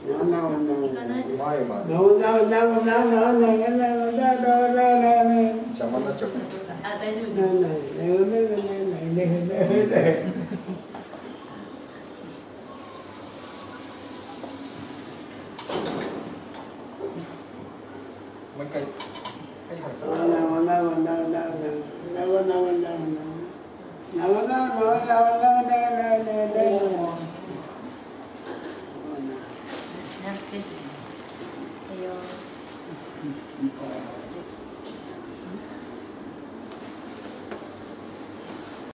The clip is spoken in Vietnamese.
No, no, no. No, no, no, no, no, no, no, no, no, no, no, no. Chẳng mất chụp. À, đây rồi. No, no, no, no, no, no, no, no. Mấy cây cây hàng sao? No, no, no, no, no, no, no, no, no, no, no, no, no, no, no, no, no, 嗯。